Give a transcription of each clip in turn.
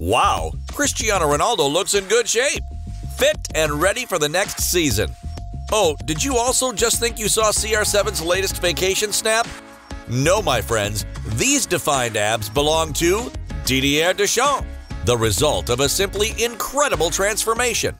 Wow, Cristiano Ronaldo looks in good shape, fit and ready for the next season. Oh, did you also just think you saw CR7's latest vacation snap? No, my friends, these defined abs belong to Didier Deschamps, the result of a simply incredible transformation.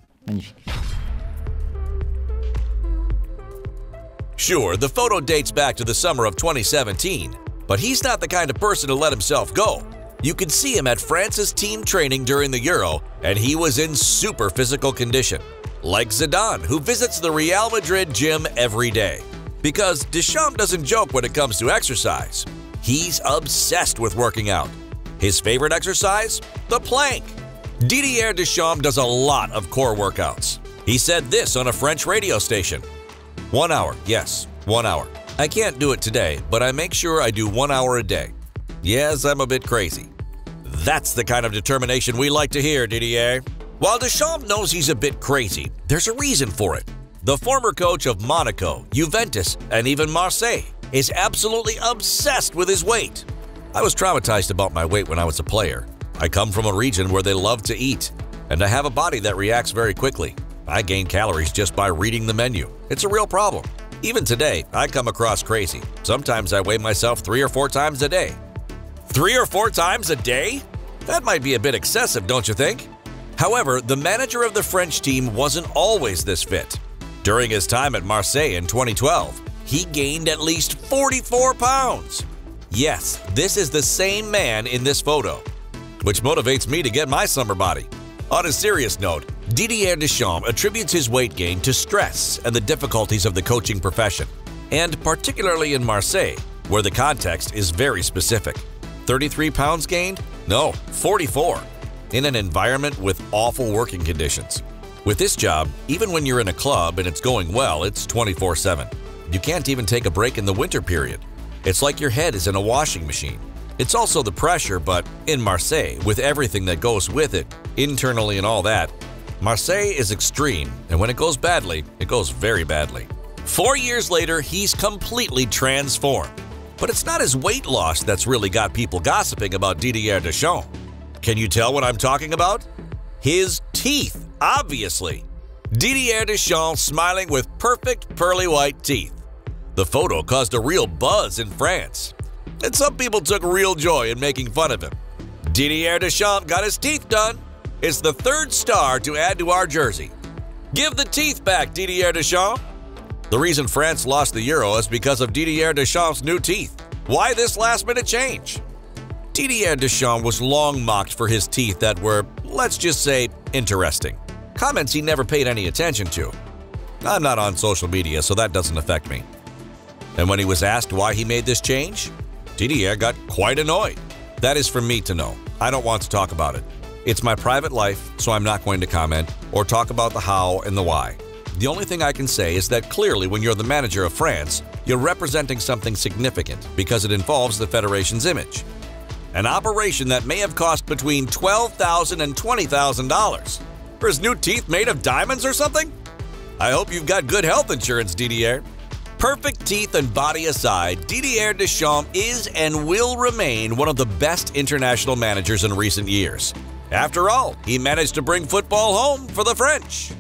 Sure, the photo dates back to the summer of 2017, but he's not the kind of person to let himself go. You could see him at France's team training during the Euro, and he was in super physical condition. Like Zidane, who visits the Real Madrid gym every day. Because Deschamps doesn't joke when it comes to exercise. He's obsessed with working out. His favorite exercise? The plank. Didier Deschamps does a lot of core workouts. He said this on a French radio station. One hour, yes, one hour. I can't do it today, but I make sure I do one hour a day. Yes, I'm a bit crazy. That's the kind of determination we like to hear, Didier. While Deschamps knows he's a bit crazy, there's a reason for it. The former coach of Monaco, Juventus, and even Marseille is absolutely obsessed with his weight. I was traumatized about my weight when I was a player. I come from a region where they love to eat, and I have a body that reacts very quickly. I gain calories just by reading the menu. It's a real problem. Even today, I come across crazy. Sometimes I weigh myself three or four times a day. Three or four times a day? That might be a bit excessive, don't you think? However, the manager of the French team wasn't always this fit. During his time at Marseille in 2012, he gained at least 44 pounds. Yes, this is the same man in this photo, which motivates me to get my summer body. On a serious note, Didier Deschamps attributes his weight gain to stress and the difficulties of the coaching profession, and particularly in Marseille, where the context is very specific. 33 pounds gained? No, 44. In an environment with awful working conditions. With this job, even when you're in a club and it's going well, it's 24 7. You can't even take a break in the winter period. It's like your head is in a washing machine. It's also the pressure, but in Marseille, with everything that goes with it, internally and all that, Marseille is extreme, and when it goes badly, it goes very badly. Four years later, he's completely transformed. But it's not his weight loss that's really got people gossiping about Didier Deschamps. Can you tell what I'm talking about? His teeth, obviously. Didier Deschamps smiling with perfect pearly white teeth. The photo caused a real buzz in France, and some people took real joy in making fun of him. Didier Deschamps got his teeth done. It's the third star to add to our jersey. Give the teeth back, Didier Deschamps. The reason France lost the Euro is because of Didier Deschamps' new teeth. Why this last minute change? Didier Deschamps was long mocked for his teeth that were, let's just say, interesting. Comments he never paid any attention to. I'm not on social media, so that doesn't affect me. And when he was asked why he made this change, Didier got quite annoyed. That is for me to know. I don't want to talk about it. It's my private life, so I'm not going to comment or talk about the how and the why. The only thing I can say is that clearly when you're the manager of France, you're representing something significant because it involves the Federation's image. An operation that may have cost between $12,000 and $20,000. For his new teeth made of diamonds or something? I hope you've got good health insurance, Didier. Perfect teeth and body aside, Didier Deschamps is and will remain one of the best international managers in recent years. After all, he managed to bring football home for the French.